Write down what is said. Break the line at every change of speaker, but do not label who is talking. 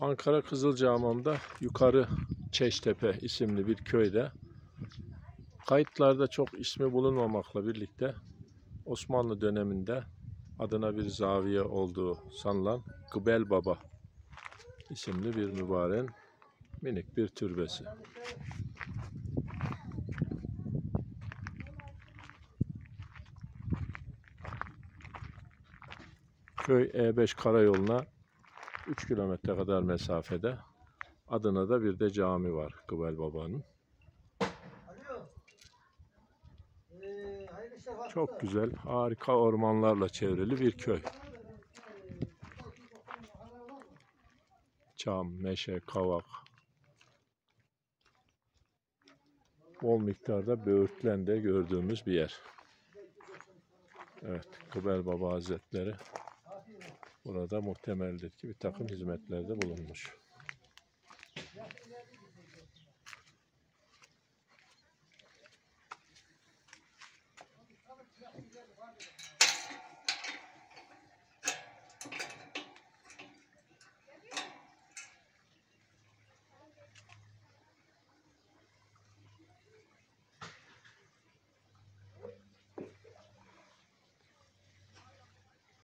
Ankara Kızılcahamam'da Yukarı Çeştepe isimli bir köyde kayıtlarda çok ismi bulunmamakla birlikte Osmanlı döneminde adına bir zaviye olduğu sanılan Gıbel Baba isimli bir mübareğin minik bir türbesi. Köy E5 karayoluna 3 kilometre kadar mesafede. Adına da bir de cami var Gıbel Baba'nın. Çok güzel, harika ormanlarla çevrili bir köy. Çam, meşe, kavak. Bol miktarda böğürtlen de gördüğümüz bir yer. Evet, Kıbel Baba Hazretleri Burada muhtemeldir ki bir takım hizmetlerde bulunmuş.